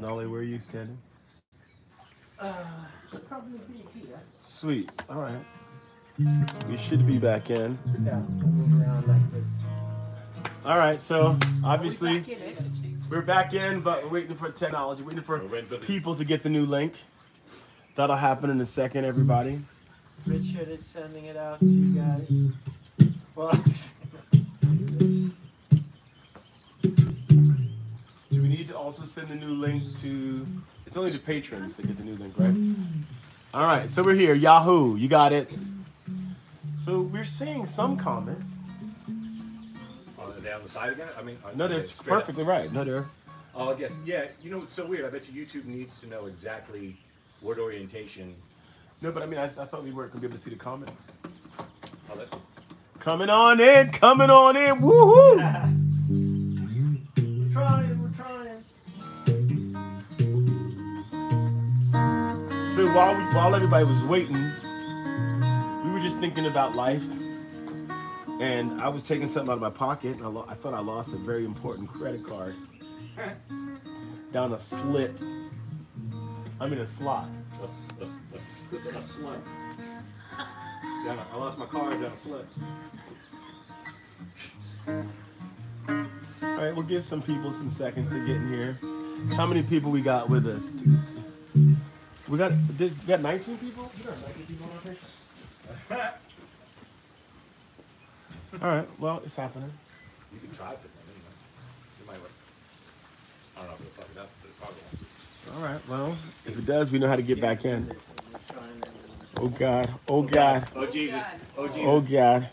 Nalle, where are you standing? Uh, should probably be here. Sweet. All right. We should be back in. Yeah, move around like this. All right. So obviously we back in it? we're back in, but we're waiting for technology, waiting for We're waiting for the- people to get the new link. That'll happen in a second, everybody. Richard is sending it out to you guys. Well, need to also send the new link to? It's only the patrons that get the new link, right? All right. So we're here. Yahoo. You got it. So we're seeing some comments. Are they on the side again? I mean, No, are they that's straight up? perfectly right. No, they're. Oh, I guess. Yeah, you know, it's so weird. I bet you YouTube needs to know exactly what orientation. No, but I mean, I, I thought we weren't gonna be able to see the comments. Oh, that's Coming on in, coming on in, woohoo! we're we're trying. So while we, while everybody was waiting, we were just thinking about life, and I was taking something out of my pocket, and I, I thought I lost a very important credit card down a slit. I mean a slot. A slit. Down a- I lost my card down a slit. All right, we'll give some people some seconds to get in here. How many people we got with us? We got did, we got 19 people. We got 19 people on our page. All right, well, it's happening. You can drive to them anyway. You might like. I don't know if it'll fuck it up, but it probably won't. All right, well, if it does, we know how to get back in. We're trying and- Oh God, oh, oh God, Oh Jesus! Oh, oh Jesus! oh God.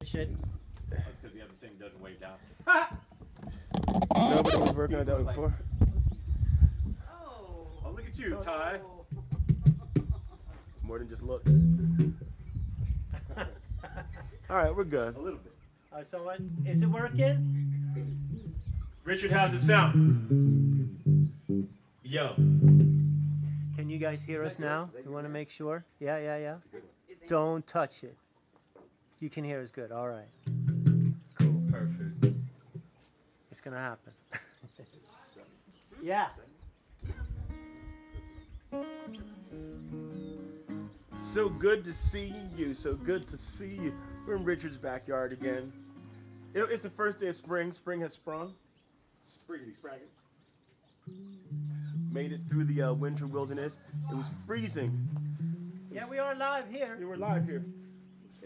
Richard, That's because the other thing doesn't weigh down. Nobody was working on that before. Look at you, Ty. It's more than just looks. All right, we're good. A little bit. Uh, so what, is it working? Richard, how's it sound? Yo. Can you guys hear us now? You want to make sure? Yeah, yeah, yeah. Don't touch it. You can hear us good. All right. Cool. Perfect. It's gonna happen. yeah. So good to see you. So good to see you. We're in Richard's backyard again. It- it's the first day of spring. Spring has sprung. Spriggity spraggity. Made it through the uh, winter wilderness. It was freezing. Yeah, we are live here. We were live here.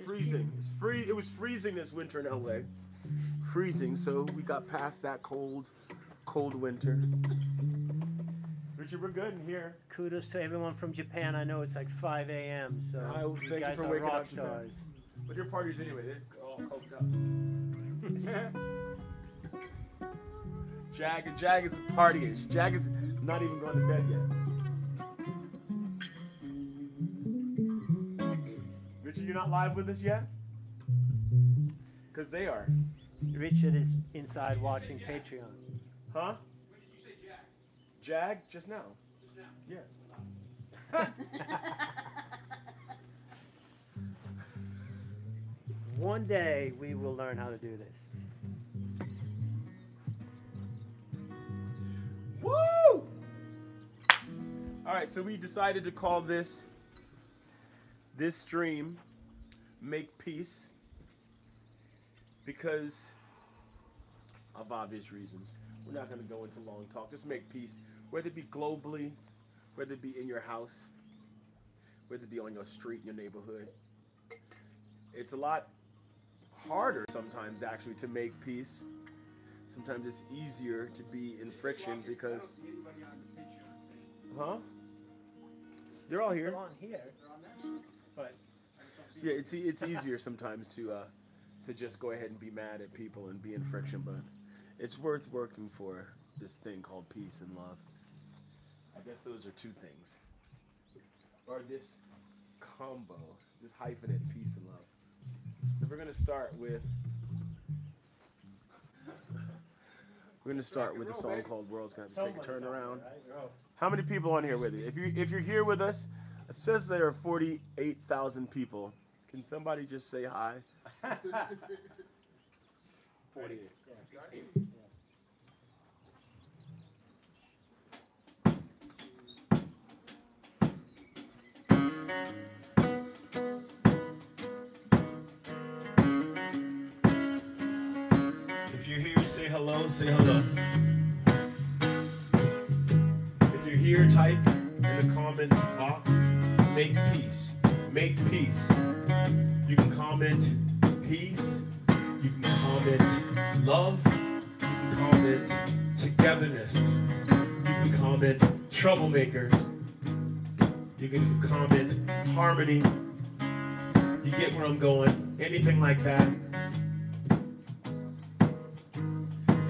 Freezing. It's free. It was freezing this winter in LA. Freezing. So we got past that cold, cold winter. Richard, we're good in here. Kudos to everyone from Japan. I know it's like 5 a.m. So I you thank you guys for are waking rock up today. stars. But your parties anyway, they're all coked up. Jag, Jag is partyish. Jag is not even going to bed yet. Richard, you're not live with us yet? Because they are. Richard is inside watching Patreon. Huh? Jag, just now. Yeah. One day we will learn how to do this. Woo! All right, so we decided to call this this stream "Make Peace" because of obvious reasons. We're not going to go into long talk. Just make peace, whether it be globally, whether it be in your house, whether it be on your street, in your neighborhood. It's a lot harder sometimes actually to make peace. Sometimes it's easier to be in friction because, huh? They're all here. They're on here, but Yeah, it's it's easier sometimes to uh, to just go ahead and be mad at people and be in friction, but it's worth working for this thing called peace and love. I guess those are two things, or this combo, this hyphenate, peace and love. So we're gonna start with we're gonna start with a song called "World's Gonna Have to Take a Turn Around." How many people on here with you? If you if you're here with us, it says there are forty-eight thousand people. Can somebody just say hi? Forty-eight. You're here, say hello, say hello. If you're here, type in the comment box, make peace. Make peace. You can comment peace. You can comment love. You can comment togetherness. You can comment troublemakers. You can comment harmony. You get where I'm going. Anything like that.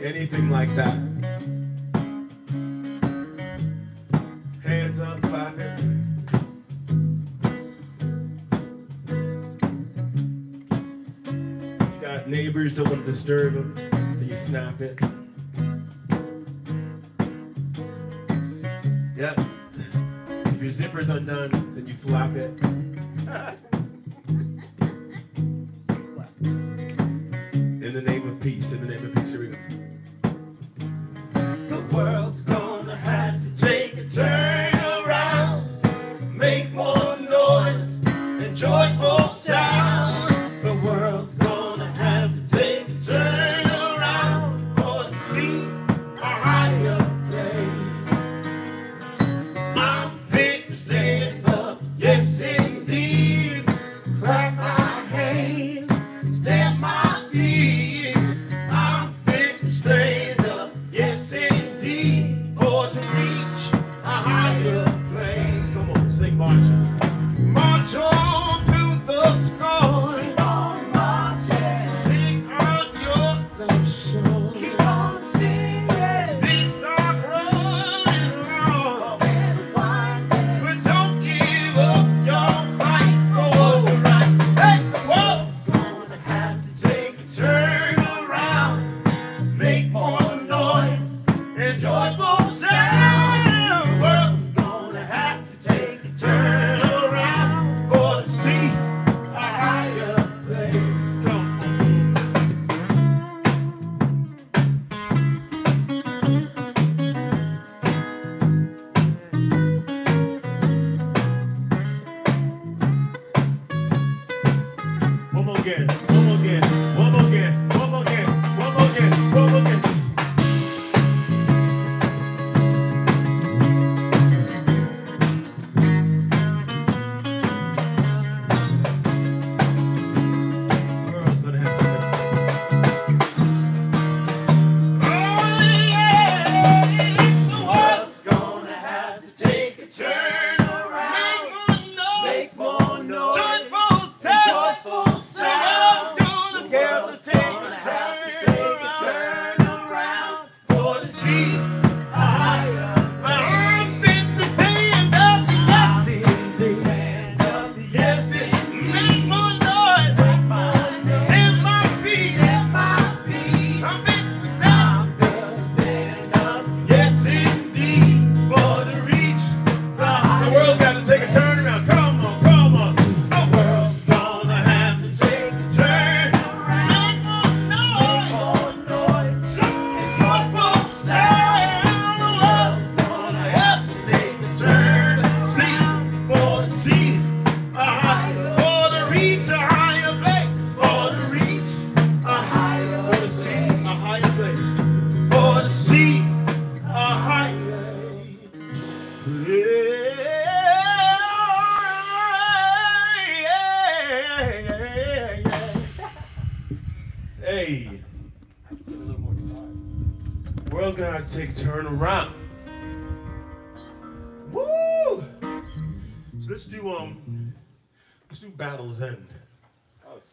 Anything like that. Hands up, clap it. You got neighbors, don't want to disturb them, then you snap it. Yep. If your zipper's undone, then you flap it. The world's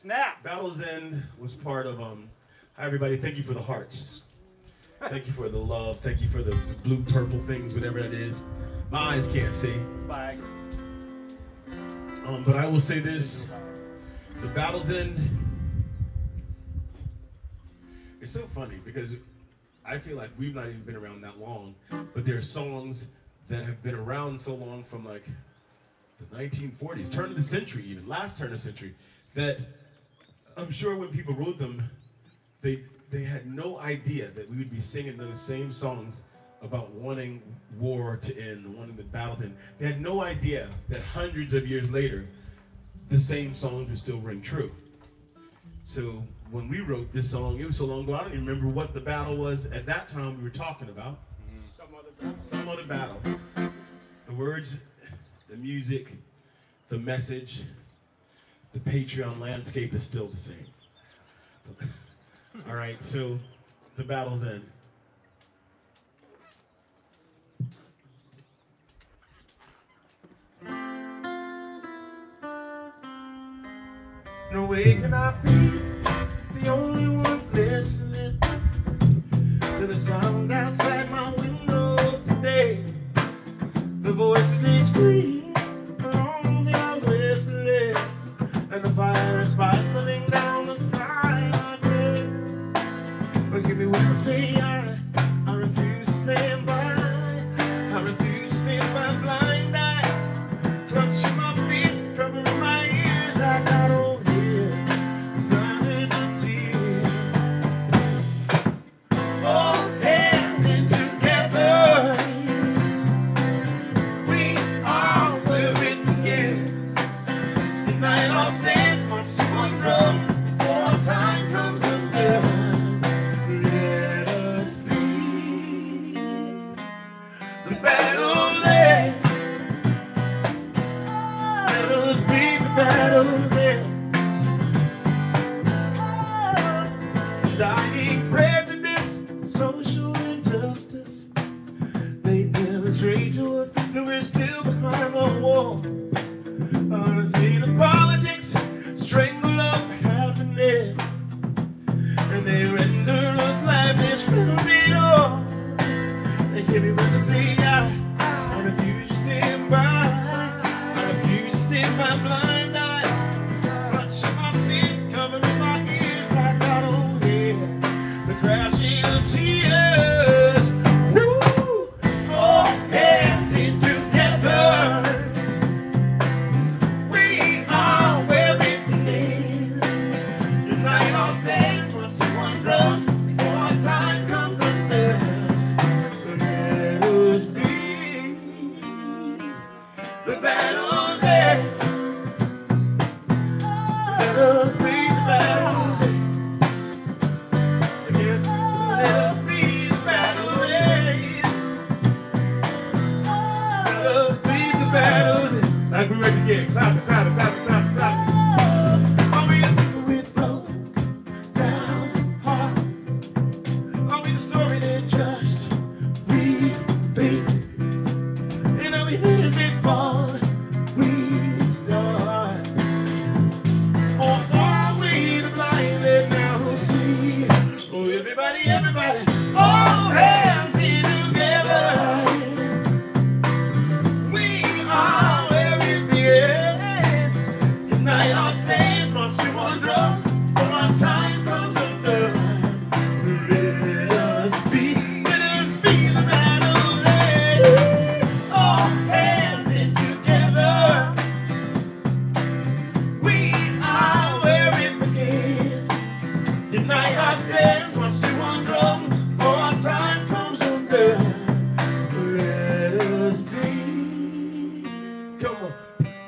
snap! Battle's End was part of um. Hi everybody, thank you for the hearts. Thank you for the love. Thank you for the blue purple things, whatever that is. My eyes can't see. Flag. Um, but I will say this: the Battle's End. It's so funny because I feel like we've not even been around that long, but there are songs that have been around so long from like the 1940s, turn of the century, even last turn of the century, that I'm sure when people wrote them, they they had no idea that we would be singing those same songs about wanting war to end, wanting the battle to end. They had no idea that hundreds of years later, the same songs would still ring true. So when we wrote this song, it was so long ago, I don't even remember what the battle was at that time we were talking about. Some other battle. Some other battle. The words, the music, the message, the Patreon landscape is still the same. All right, so the battle's in. No way can I be the only one listening to the sound outside my window today. The voices they scream. the battle's there.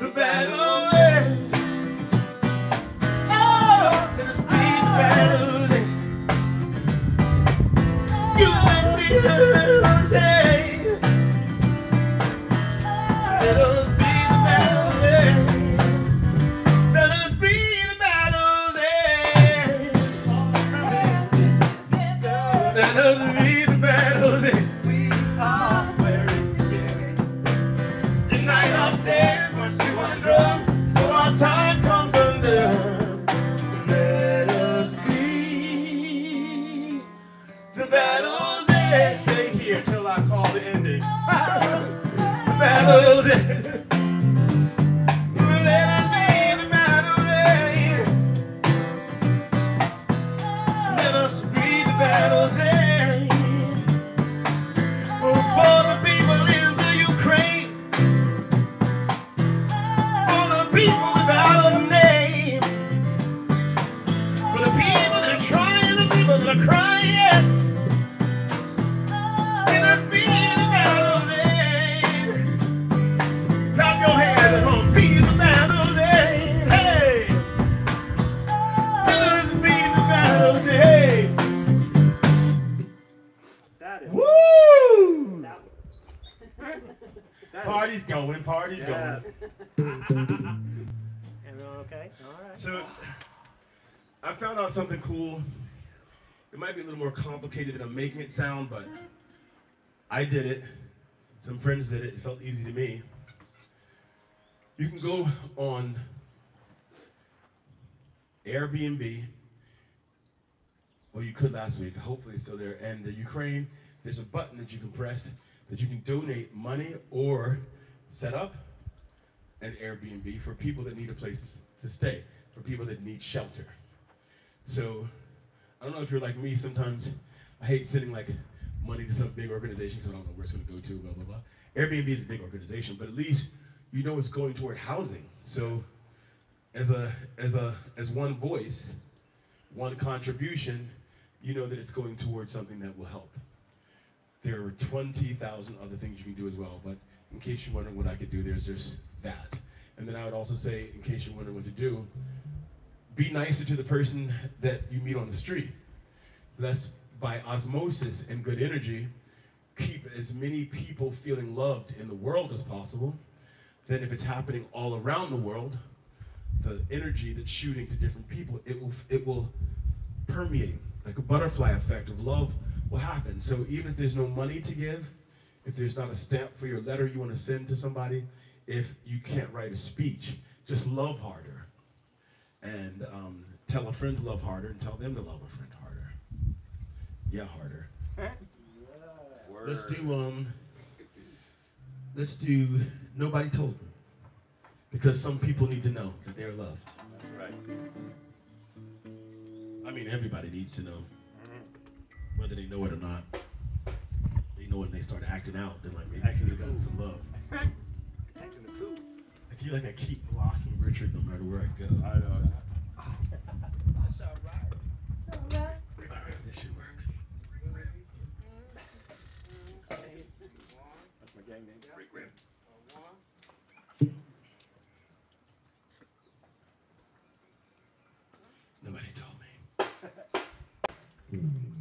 the battle. Something cool. It might be a little more complicated than I'm making it sound, but I did it. Some friends did it. It felt easy to me. You can go on Airbnb, well, you could last week. Hopefully, it's still there. And the Ukraine, there's a button that you can press that you can donate money or set up an Airbnb for people that need a place to stay, for people that need shelter. So, I don't know if you're like me. Sometimes I hate sending like money to some big organization because I don't know where it's going to go to. Blah blah blah. Airbnb is a big organization, but at least you know it's going toward housing. So, as a as a as one voice, one contribution, you know that it's going towards something that will help. There are 20,000 other things you can do as well, but in case you're wondering what I could do, there's just that. And then I would also say, in case you're wondering what to do, be nicer to the person that you meet on the street. Let's, by osmosis and good energy, keep as many people feeling loved in the world as possible. Then if it's happening all around the world, the energy that's shooting to different people, it will, it will permeate like a butterfly effect of love will happen. So even if there's no money to give, if there's not a stamp for your letter you want to send to somebody, if you can't write a speech, just love harder. And um, tell a friend to love harder and tell them to love a friend harder. Yeah, harder. Let's do um let's do nobody told me. Because some people need to know that they're loved. Right. I mean everybody needs to know. Whether they know it or not. They know when they start acting out, then like maybe Acting you the got some love. Acting the fool. I feel like I keep blocking Richard no matter where I go. I know. Alright, this should work. That's my gang name. Rick Rim. Nobody told me.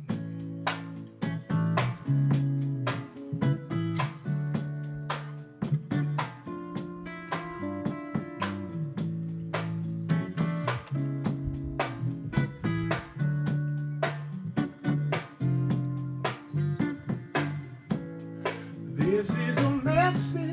This is a message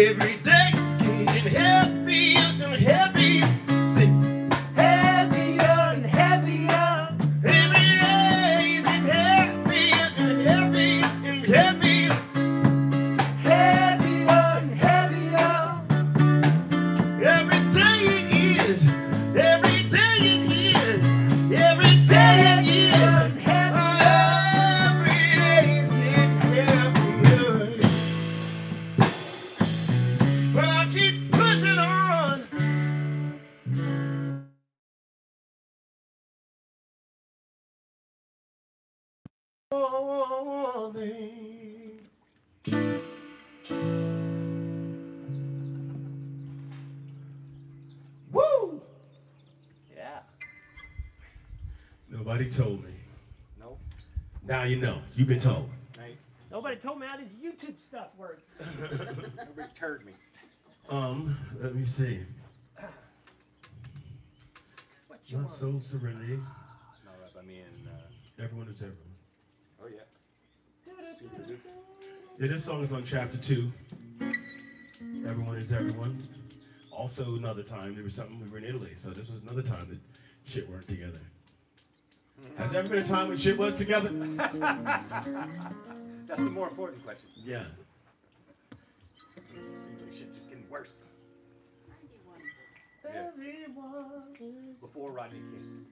every told me. Nope. Now you know. You've been told. Right. Nobody told me how this YouTube stuff works. nobody told me. Um, let me see. What you Not want? Soul Serenity. Ah, no, I mean... Uh... Everyone is everyone. Oh, yeah. Yeah, this song is on chapter two. Everyone is everyone. Also, another time, there was something, we were in Italy, so this was another time that shit weren't together. Has there ever been a time when shit was together? That's the more important question. Yeah. Seems like shit just getting worse. Yeah. Before Rodney King.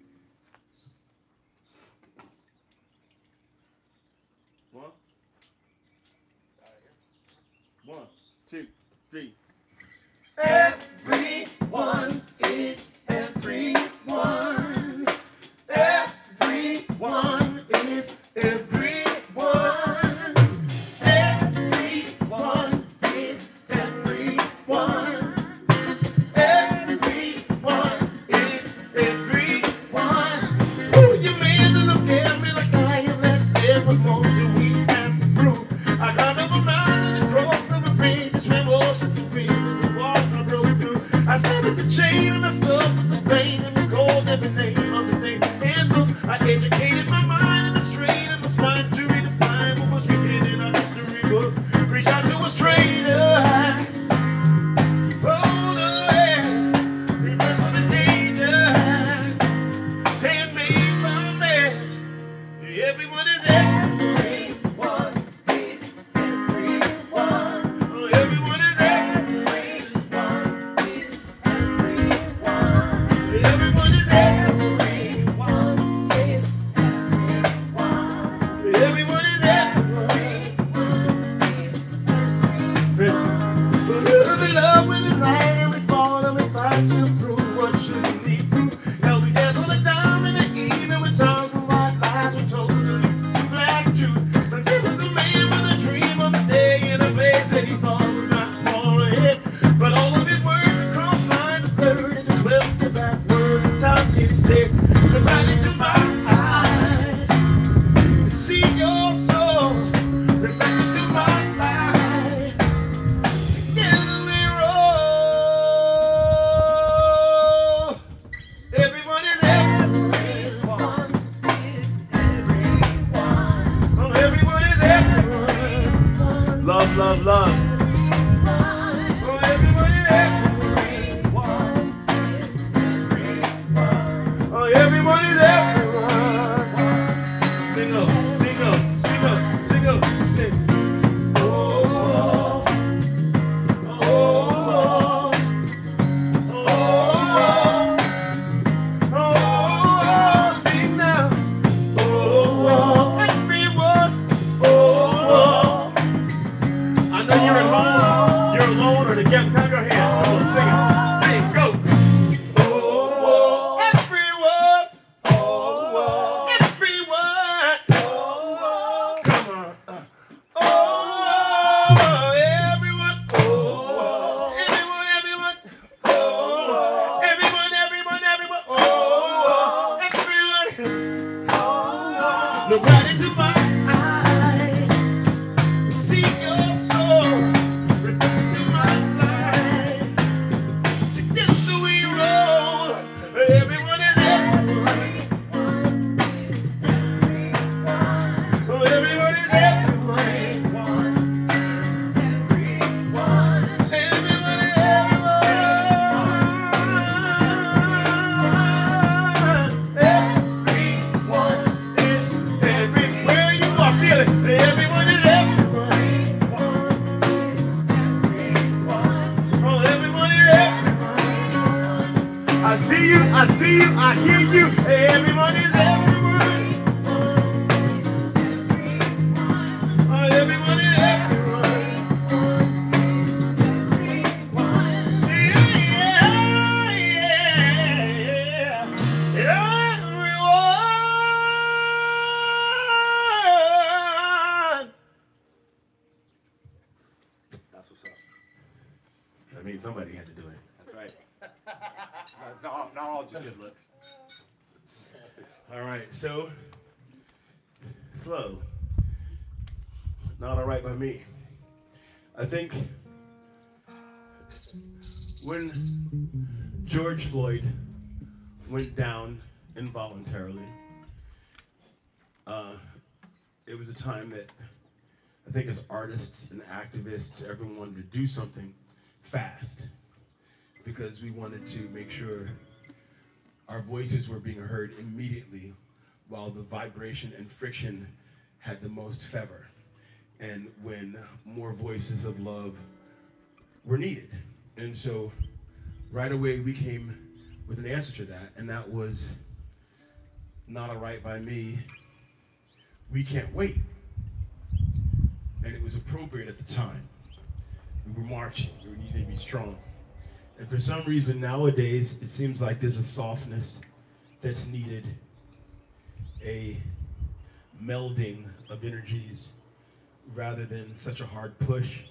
One. One, two, three. Everyone is everyone. The chain myself. Me. I think when George Floyd went down involuntarily, uh, it was a time that I think as artists and activists, everyone wanted to do something fast because we wanted to make sure our voices were being heard immediately while the vibration and friction had the most fever and when more voices of love were needed. And so right away we came with an answer to that, and that was not alright by me. We can't wait. And it was appropriate at the time. We were marching, we needed to be strong. And for some reason nowadays, it seems like there's a softness that's needed, a melding of energies rather than such a hard push.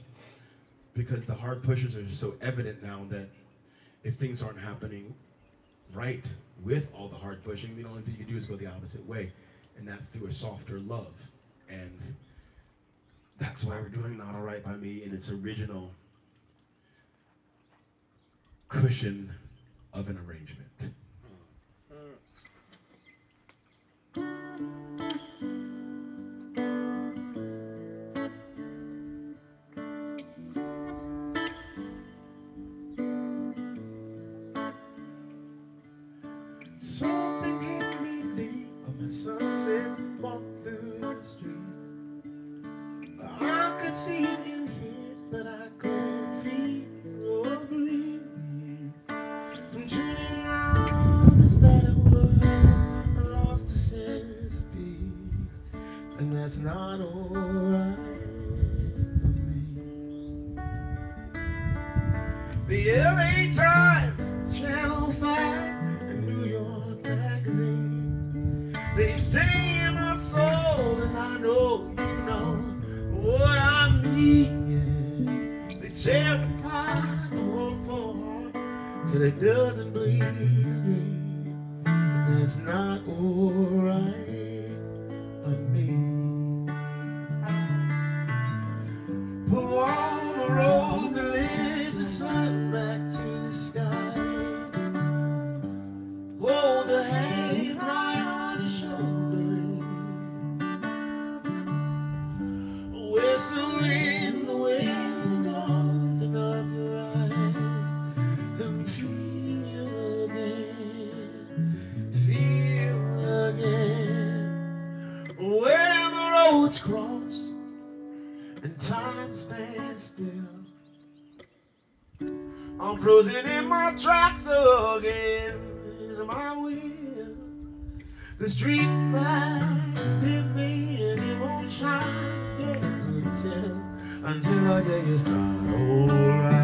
Because the hard pushes are so evident now that if things aren't happening right with all the hard pushing, the only thing you can do is go the opposite way. And that's through a softer love. And that's why we're doing Not Alright by Me in its original cushion of an arrangement. See I'm cruising in my tracks again. Is my wheel. The street lights dim me and it won't shine again until until I say it's not alright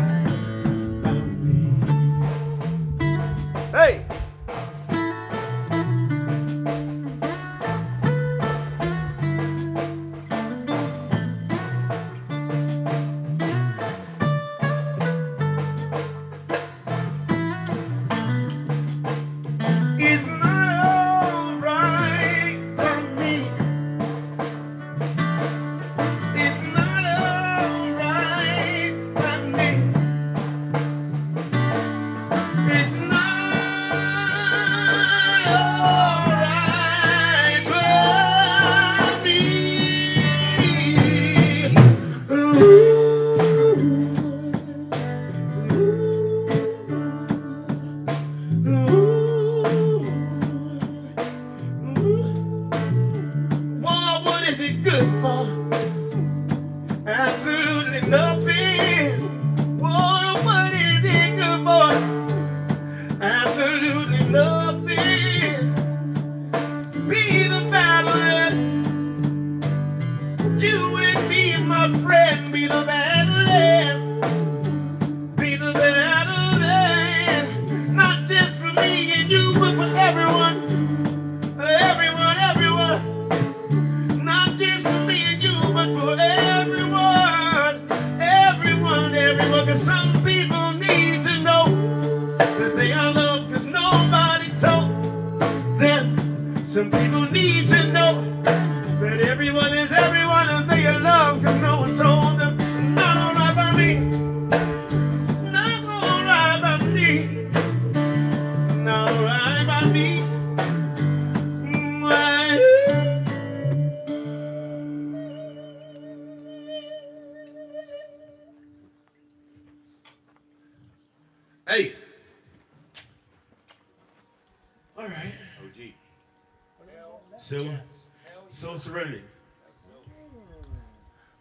Hey. All right. OG. So, so serenity.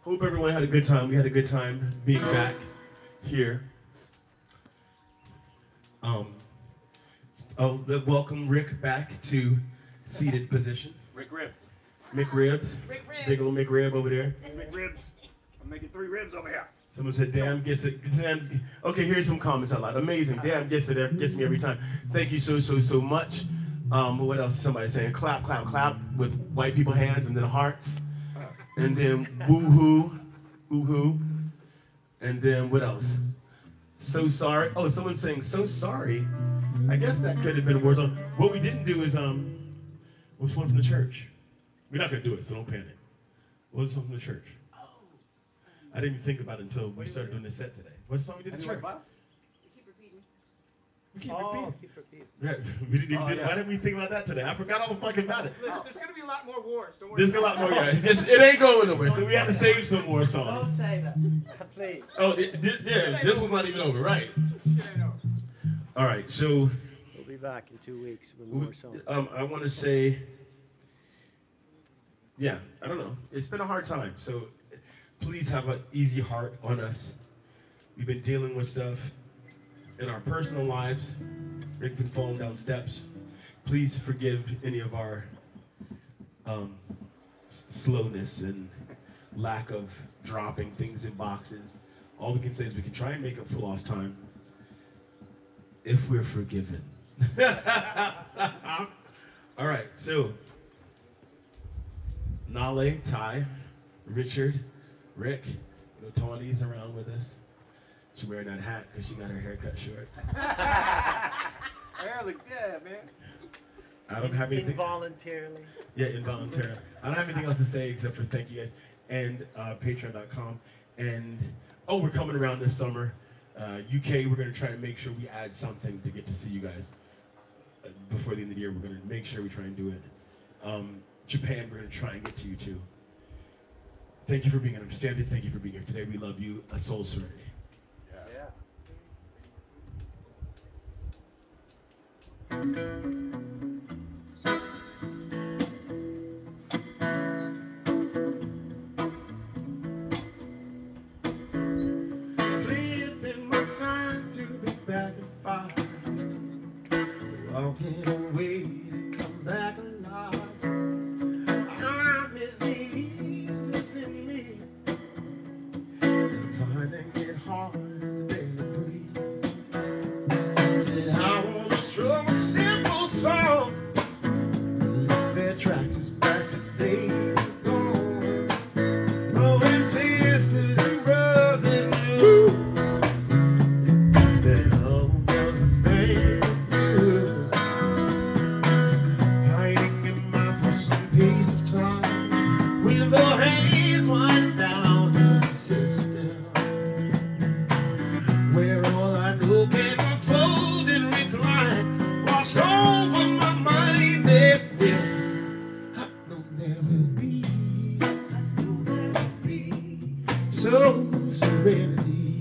Hope everyone had a good time. We had a good time being back here. Um. Oh, welcome Rick back to seated position. Rick Rib. McRibs. Rick Rib. Big old McRib over there. Ribs. I'm making three ribs over here. Someone said, "Damn, gets it." Damn. Okay, here's some comments out loud. Amazing. Damn, gets it. Gets me every time. Thank you so so so much. Um, what else is somebody saying? Clap, clap, clap with white people hands and then hearts, and then woohoo, woohoo, and then what else? So sorry. Oh, someone's saying so sorry. I guess that could have been a worse. What we didn't do is um, what's one from the church? We're not gonna do it, so don't panic. What was from the church? I didn't even think about it until we started doing this set today. What's the song we did in church? Keep repeating. We keep Oh, repeating. keep repeating. Right. We didn't even Oh, did- yeah. Why didn't we think about that today? I forgot all the fucking about it. There's, there's gonna be a lot more wars. Don't worry. There's a lot more guys. This, it ain't going nowhere, so we had to save some more Don't songs. say that. Please. Oh, it, thi- yeah, this one's not even over, right? Shit, All right, so We'll be back in two weeks with more songs. um, I want to say, yeah, I don't know. It's been a hard time, so please have an easy heart on us. We've been dealing with stuff in our personal lives. Rick been falling down steps. Please forgive any of our um, slowness and lack of dropping things in boxes. All we can say is we can try and make up for lost time if we're forgiven. All right, so Nalle, Ty, Richard, Rick, you know, Tawny's around with us. She wearing that hat because she got her hair cut short. Hair look good, man. I don't have anything. Involuntarily. Yeah, involuntarily. I don't have anything else to say except for thank you guys and uh, Patreon.com. And oh, we're coming around this summer. Uh, UK, we're gonna try and make sure we add something to get to see you guys uh, before the end of the year. We're gonna make sure we try and do it. Um, Japan, we're gonna try and get to you too. Thank you for being understanding. Thank you for being here today. We love you. A soul serenity. Yeah. Flipping so serenity,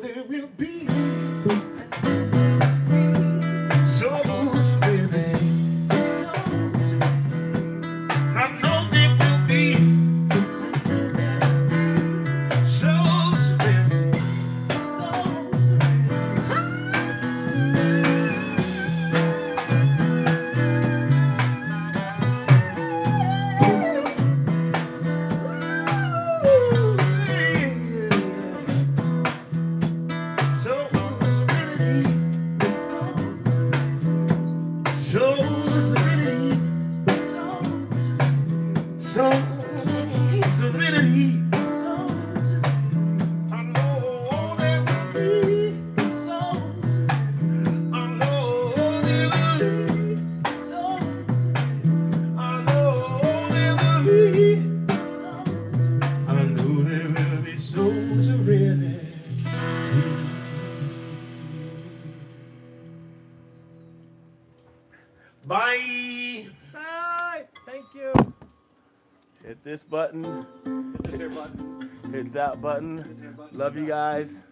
there will be. this button. Hit that button. Love you guys.